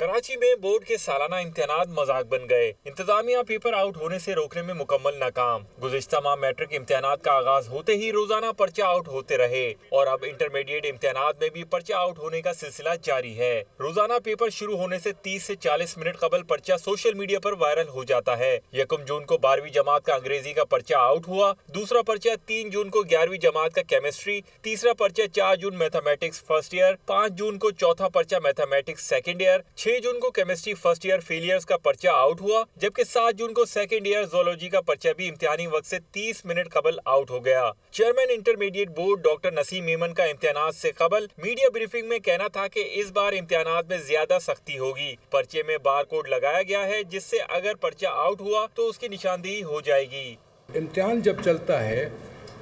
कराची में बोर्ड के सालाना इम्तिहान मज़ाक बन गए। इंतजामिया पेपर आउट होने से रोकने में मुकम्मल नाकाम। गुजश्ता माह मैट्रिक इम्तिहान का आगाज़ होते ही रोज़ाना पर्चा आउट होते रहे और अब इंटरमीडिएट इम्तिहान में भी पर्चा आउट होने का सिलसिला जारी है। रोज़ाना पेपर शुरू होने से 30 से 40 मिनट कबल पर्चा सोशल मीडिया पर वायरल हो जाता है। यकम जून को बारहवीं जमात का अंग्रेज़ी का पर्चा आउट हुआ, दूसरा पर्चा तीन जून को ग्यारहवीं जमात का केमिस्ट्री, तीसरा पर्चा चार जून मैथमेटिक्स फ़र्स्ट ईयर, पाँच जून को चौथा पर्चा मैथमेटिक्स सेकेंड ईयर छह जून को केमिस्ट्री फ़र्स्ट ईयर फेलियर्स का पर्चा आउट हुआ, जबकि सात जून को सेकेंड ईयर जोलॉजी का पर्चा भी इम्तिहानी वक्त से तीस मिनट कबल आउट हो गया। Chairman intermediate board doctor Naseem Memon का इम्तिहान से कबल मीडिया ब्रीफिंग में कहना था कि इस बार इम्तिहान में ज़्यादा सख्ती होगी। पर्चे में बार कोड लगाया गया है, जिससे अगर पर्चा आउट हुआ तो उसकी निशानदेही हो जाएगी। इम्तिहान जब चलता है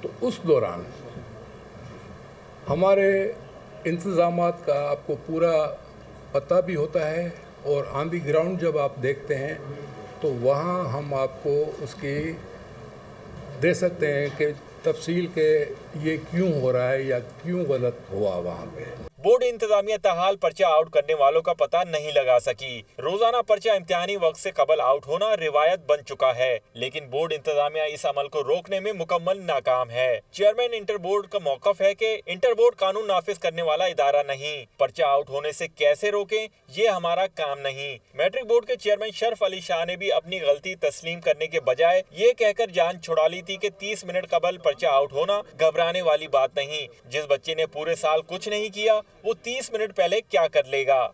तो उस दौरान हमारे इंतज़ाम का आपको पूरा पता भी होता है और ऑन दी ग्राउंड जब आप देखते हैं तो वहाँ हम आपको उसकी दे सकते हैं कि तफसील के ये क्यों हो रहा है या क्यों गलत हुआ वहाँ पे। बोर्ड इंतजामिया तहाल पर्चा आउट करने वालों का पता नहीं लगा सकी। रोज़ाना पर्चा इम्तिहानी वक्त से कबल आउट होना रिवायत बन चुका है, लेकिन बोर्ड इंतजामिया इस अमल को रोकने में मुकम्मल नाकाम है। चेयरमैन इंटर बोर्ड का मौकफ है कि इंटर बोर्ड कानून नाफिज करने वाला इदारा नहीं। पर्चा आउट होने से कैसे रोके, ये हमारा काम नहीं। मैट्रिक बोर्ड के चेयरमैन शर्फ अली शाह ने भी अपनी गलती तस्लीम करने के बजाय ये कहकर जान छुड़ा ली थी की तीस मिनट कबल पर्चा आउट होना घबराने वाली बात नहीं। जिस बच्चे ने पूरे साल कुछ नहीं किया वो तीस मिनट पहले क्या कर लेगा?